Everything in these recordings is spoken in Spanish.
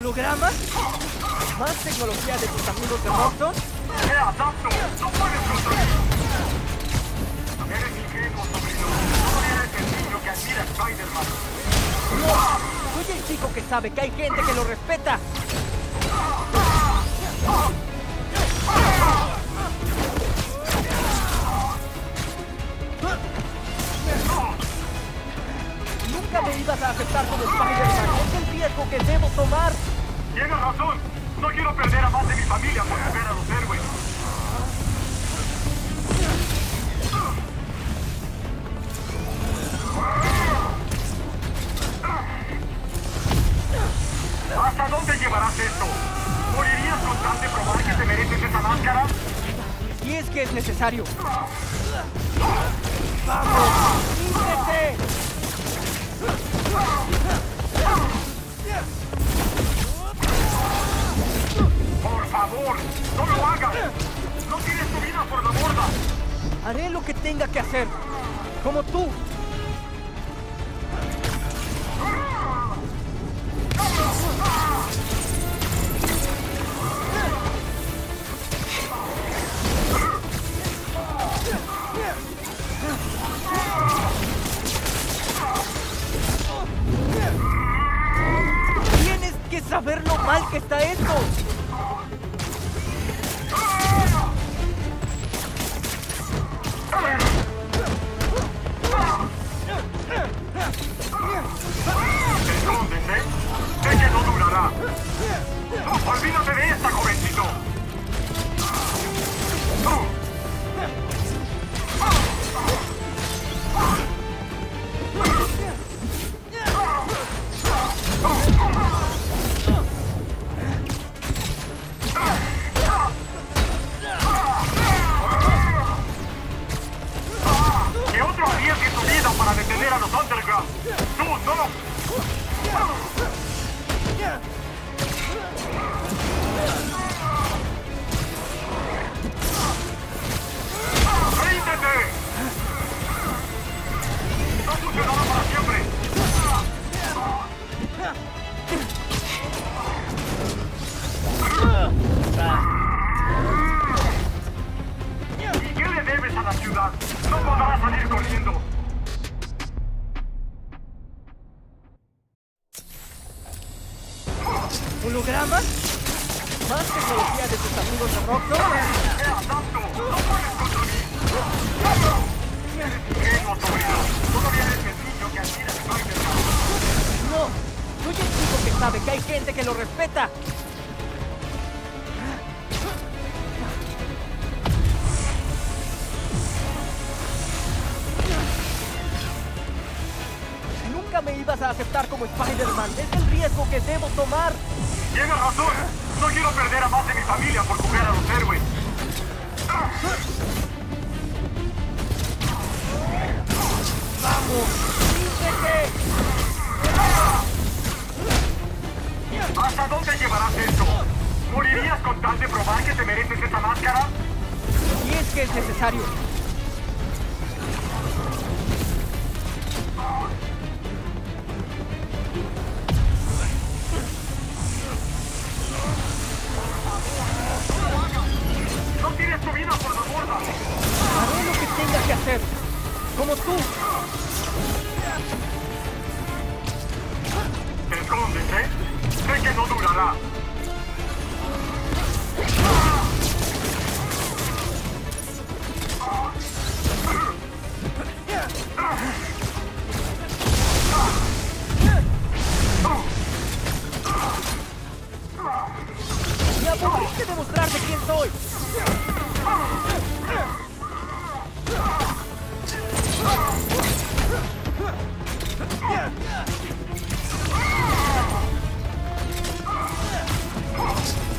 ¿Hologramas? ¿Más tecnología de tus amigos de Roxxon? ¡Eh, adapto! ¡No puedes contra mí! Eres ingenuo, sobrino. No eres el niño que admira a Spider-Man. ¡No! Soy el chico que sabe que hay gente que lo respeta. Nunca me ibas a aceptar como Spider-Man. Riesgo que debo tomar. Tienes razón. No quiero perder a más de mi familia por ver a los héroes. ¿Hasta dónde llevarás esto? ¿Morirías con tal de probar que te mereces esa máscara? Y es que es necesario. ¡Vamos! ¡Híndete! Favor! ¡No lo hagas! ¡No tires tu vida por la borda! Haré lo que tenga que hacer. Como tú. Tienes que saber lo mal que está esto. Para detener a los Underground. ¡Tú no! ¡Ríndete! ¡No funcionará para siempre! ¿Y qué le debes a la ciudad? No podrás salir corriendo. ¿Hologramas? ¿Más tecnología de tus amigos de? ¡Eh, adapto! ¡No puedes contra mí! Todavía. No, soy el chico que sabe que hay gente que lo respeta. Nunca me ibas a aceptar como Spider-Man. Es el riesgo que debo tomar. Tienes razón. No quiero perder a más de mi familia por jugar a los héroes. ¡Vamos! ¡Ríndete! ¿Hasta dónde llevarás esto? ¿Morirías con tal de probar que te mereces esa máscara? Y es que es necesario. ¡No tires tu vida por la borda! Haré lo que tenga que hacer. Como tú. Escóndete. Sé que no durará. Me aburriste de mostrarte quién soy.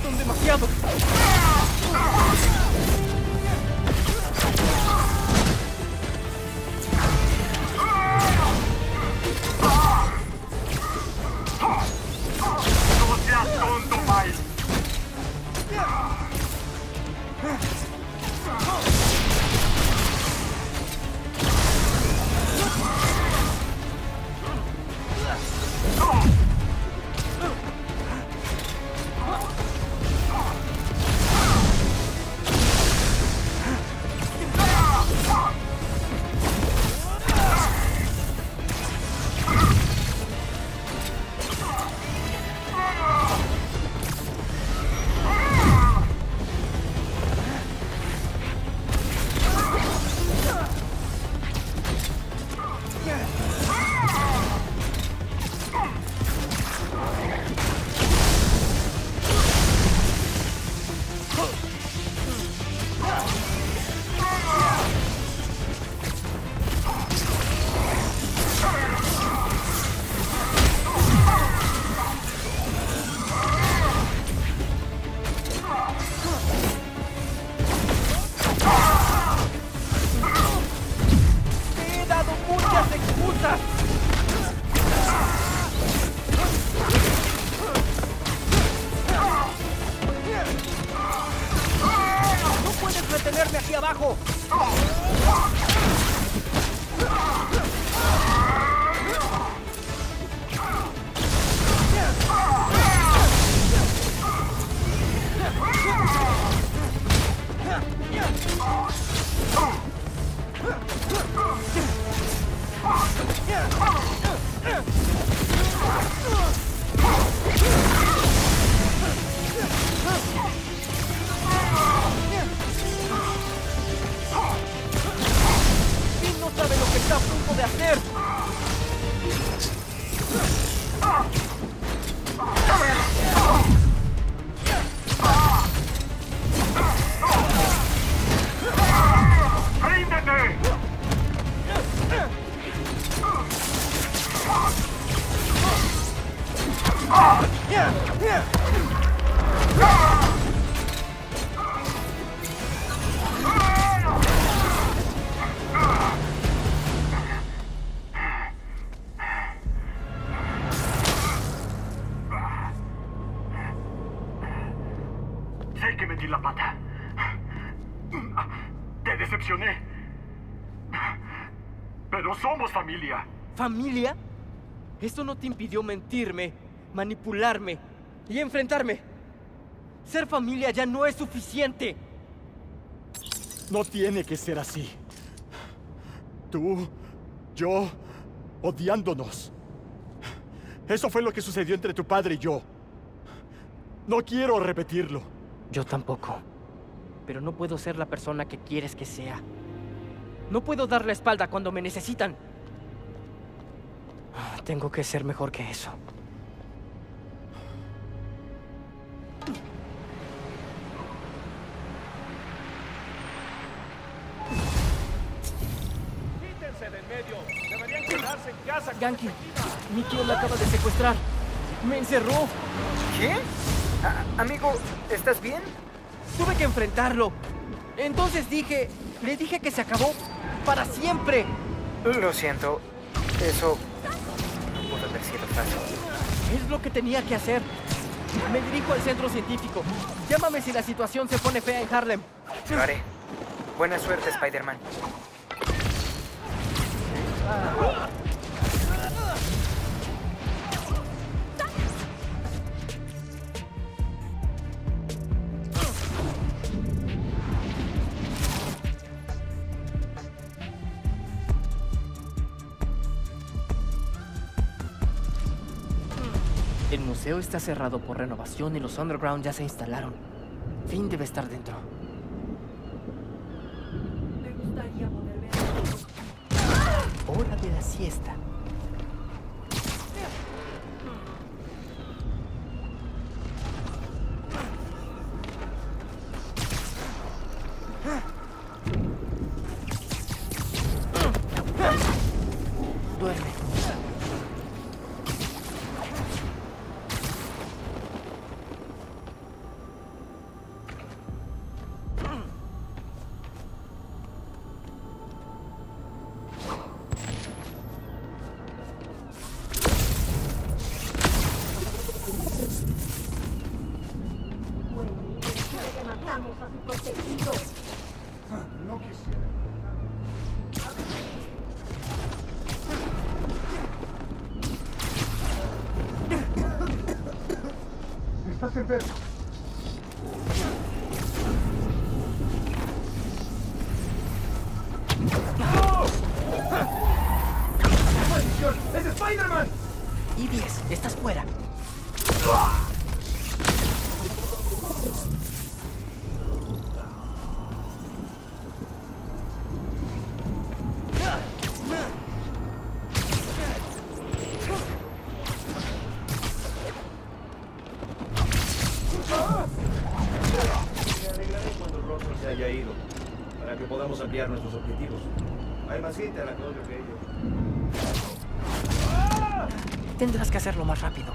Son demasiados. Familia. Esto no te impidió mentirme, manipularme y enfrentarme. Ser familia ya no es suficiente. No tiene que ser así. Tú, yo, odiándonos. Eso fue lo que sucedió entre tu padre y yo. No quiero repetirlo. Yo tampoco. Pero no puedo ser la persona que quieres que sea. No puedo dar la espalda cuando me necesitan. Tengo que ser mejor que eso. Quítense de en medio. Deberían quedarse en casa. Yankee, mi tío me acaba de secuestrar. Me encerró. ¿Qué? A- amigo, ¿estás bien? Tuve que enfrentarlo. Entonces dije, le dije que se acabó para siempre. Lo siento. Eso sido fácil. Es lo que tenía que hacer. Me dirijo al centro científico. Llámame si la situación se pone fea en Harlem. Lo haré. Buena suerte, Spider-Man. El museo está cerrado por renovación y los underground ya se instalaron. Finn debe estar dentro. Me gustaría poder ver. Hora de la siesta. Estás enfermo. Que podamos ampliar nuestros objetivos. Hay más gente a la que odio que ellos. Tendrás que hacerlo más rápido.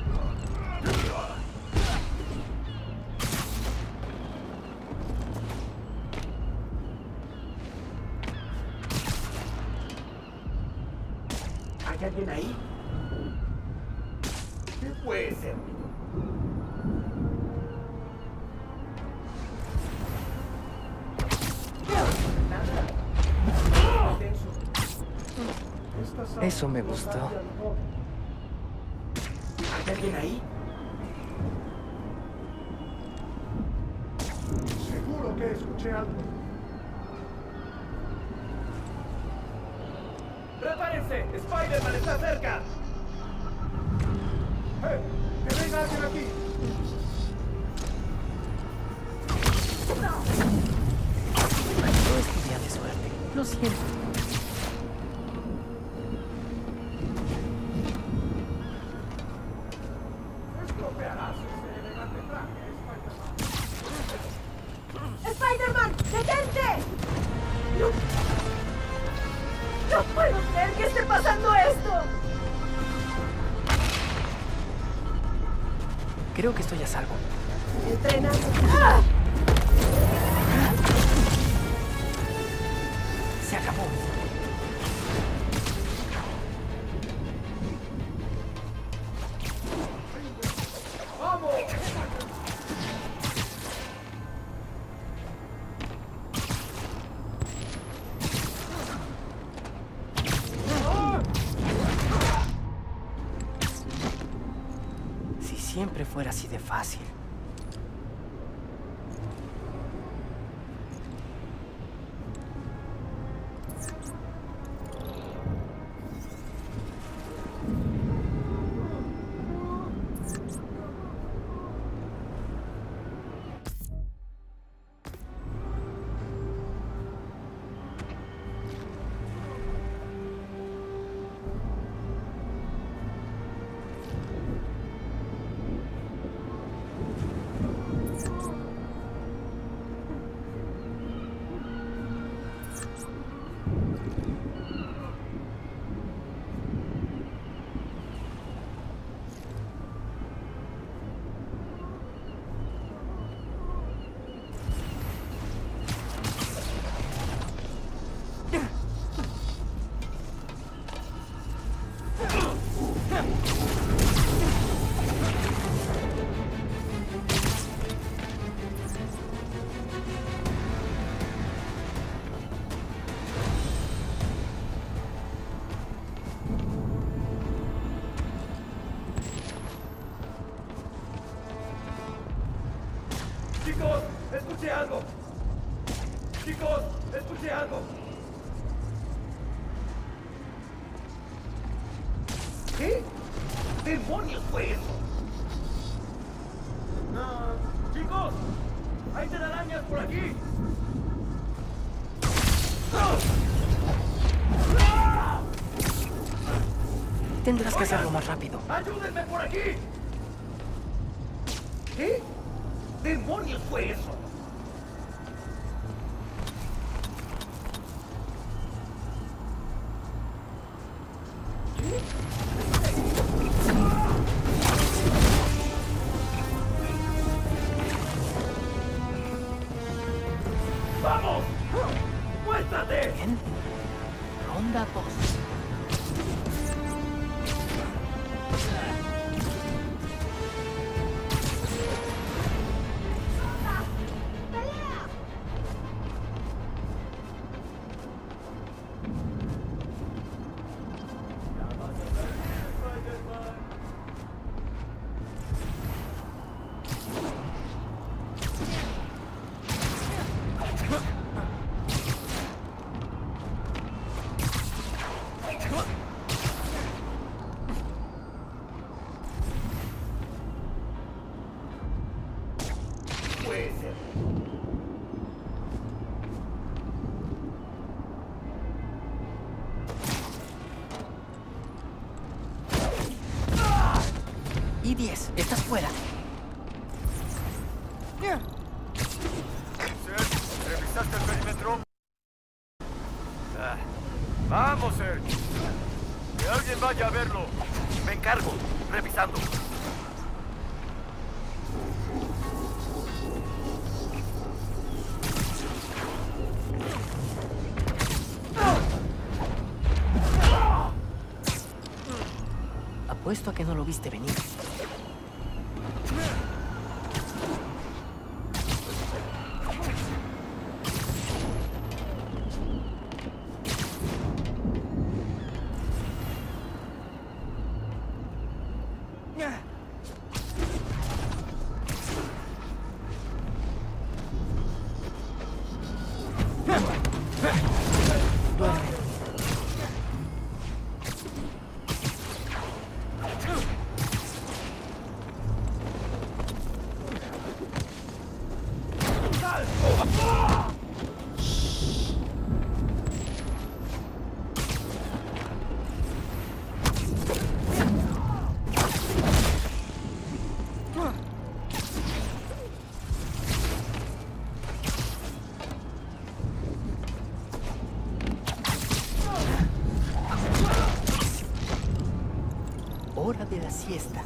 Que escuché algo. ¡Prepárense! ¡Spider-Man está cerca! ¡Eh! ¡Que venga alguien aquí! No es tu día de suerte. Lo siento. Salvo. ¿Entrenas? ¡Ah! Se acabó. Fuera así de fácil. Tendrás que hacerlo más rápido. ¡Ayúdenme por aquí! ¿Qué? ¿Demonios fue eso? Y 10. Estás fuera. ¿Revisaste el perímetro? Ah, Vamos, Serge. Que alguien vaya a verlo. Me encargo. Revisando. Apuesto a que no lo viste venir. Hora de la siesta.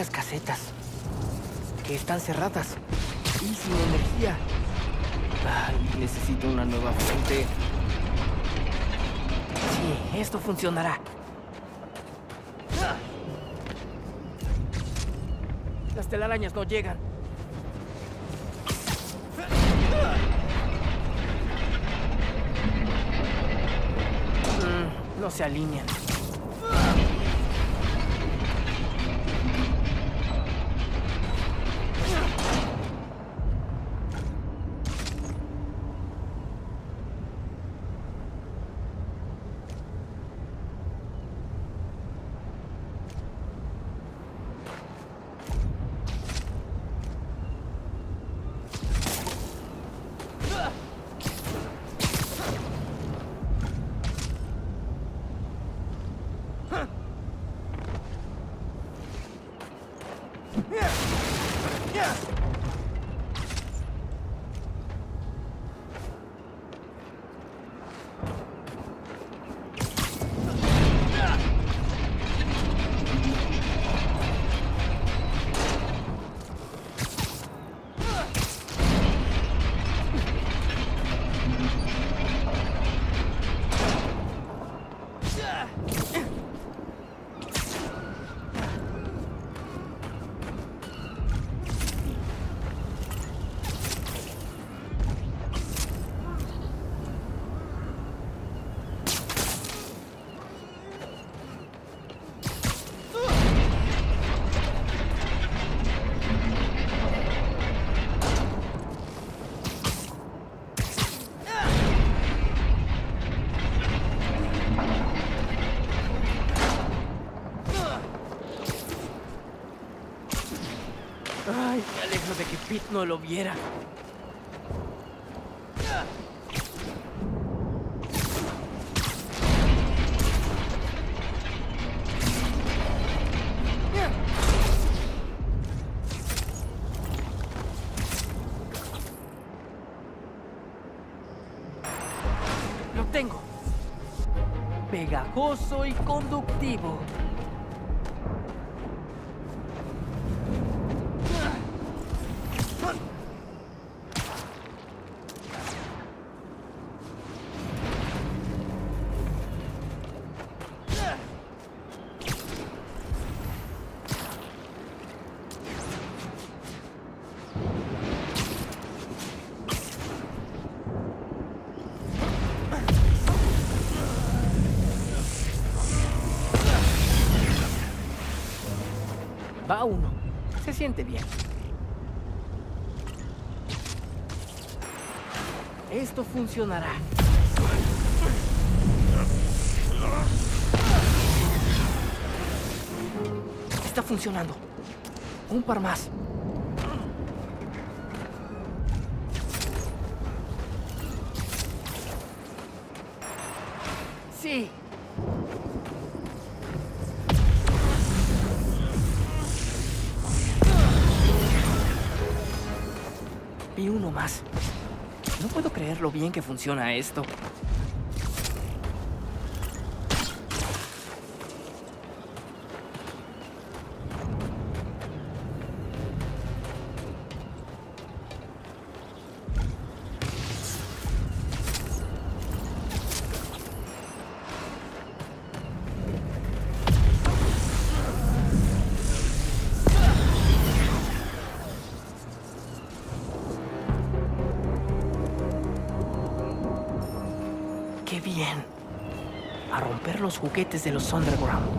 Esas casetas. Que están cerradas. Y sin energía. Necesito una nueva fuente. Sí, esto funcionará. Las telarañas no llegan. Mm, no se alinean. No lo viera. Lo tengo. Pegajoso y conductivo. Va uno. Se siente bien. Esto funcionará. Está funcionando. Un par más. Sí, Lo bien que funciona esto. Los juguetes de los Underground.